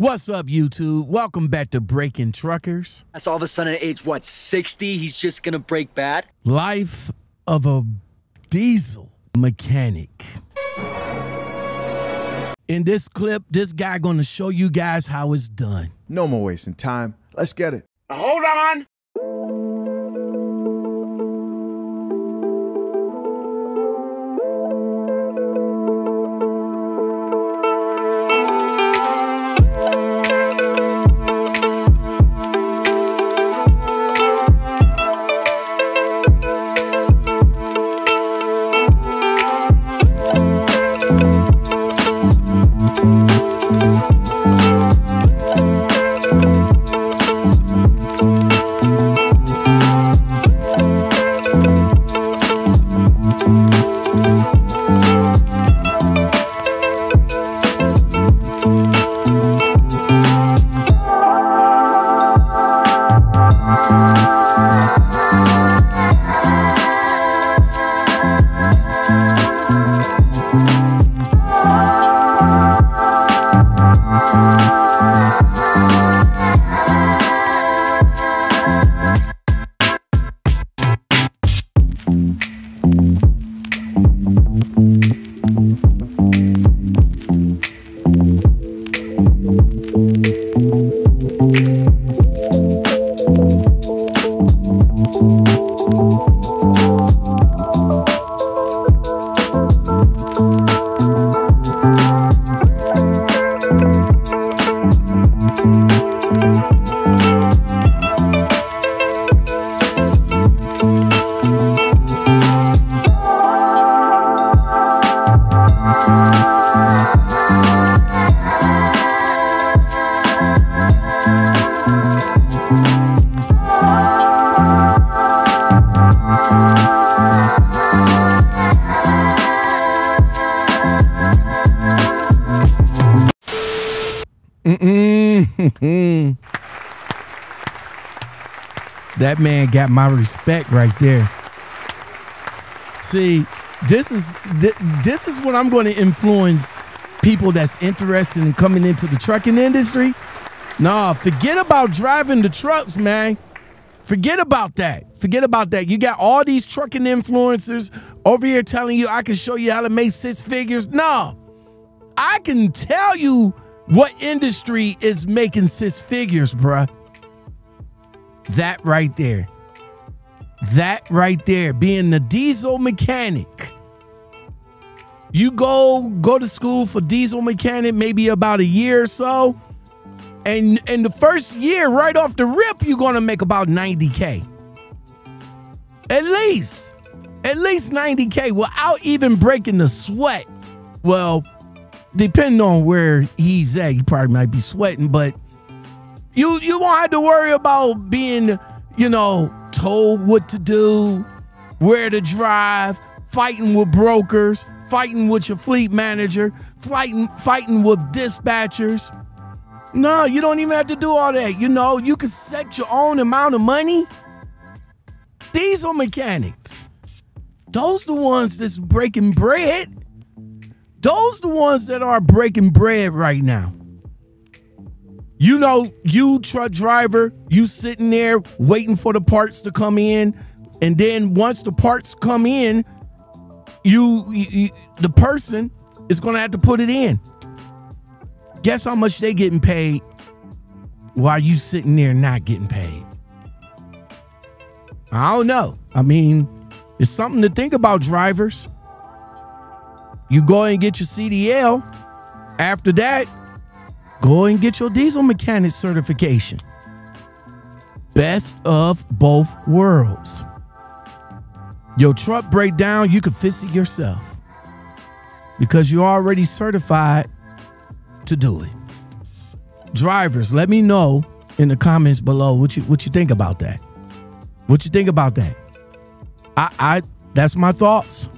What's up, YouTube? Welcome back to Breaking Truckers. That's all of a sudden at age, what, 60, he's just gonna break bad? Life of a diesel mechanic. In this clip, this guy gonna show you guys how it's done. No more wasting time. Let's get it. Hold on. Mm-mm. that man got my respect right there. See, this is thi- this is what I'm going to influence people that's interested in coming into the trucking industry. Nah, forget about driving the trucks, man. Forget about that. Forget about that. You got all these trucking influencers over here telling you I can show you how to make six figures. No. I can tell you what industry is making six figures, bruh. That right there. That right there, being the diesel mechanic. You go go to school for diesel mechanic maybe about a year or so. And in the first year, right off the rip, you're gonna make about 90K. At least. At least 90K without even breaking the sweat. Well, depending on where he's at, he probably might be sweating, but you you won't have to worry about being, you know, told what to do, where to drive, fighting with brokers, fighting with your fleet manager, fighting fighting with dispatchers. No, you don't even have to do all that. You know, you can set your own amount of money. Diesel mechanics. Those the ones that's breaking bread. Those the ones that are breaking bread right now. You know, you truck driver, you sitting there waiting for the parts to come in, and then once the parts come in, you, you the person is gonna have to put it in. Guess how much they getting paid while you sitting there not getting paid? I don't know. I mean, it's something to think about, drivers. You go and get your CDL. After that, go and get your diesel mechanic certification. Best of both worlds. Your truck break down, you can fix it yourself because you're already certified to do it. Drivers, let me know in the comments below what you what you think about that. What you think about that? I I that's my thoughts.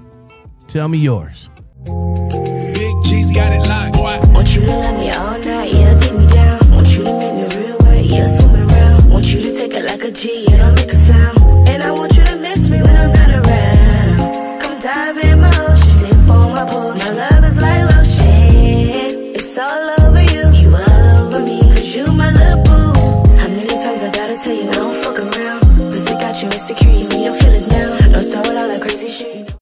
Tell me yours. Big G's got it locked, boy. Want you to love me all night, yeah, take me down. Want you to make me real wet, yeah, swim around. Want you to take it like a G, yeah, don't make a sound. And I want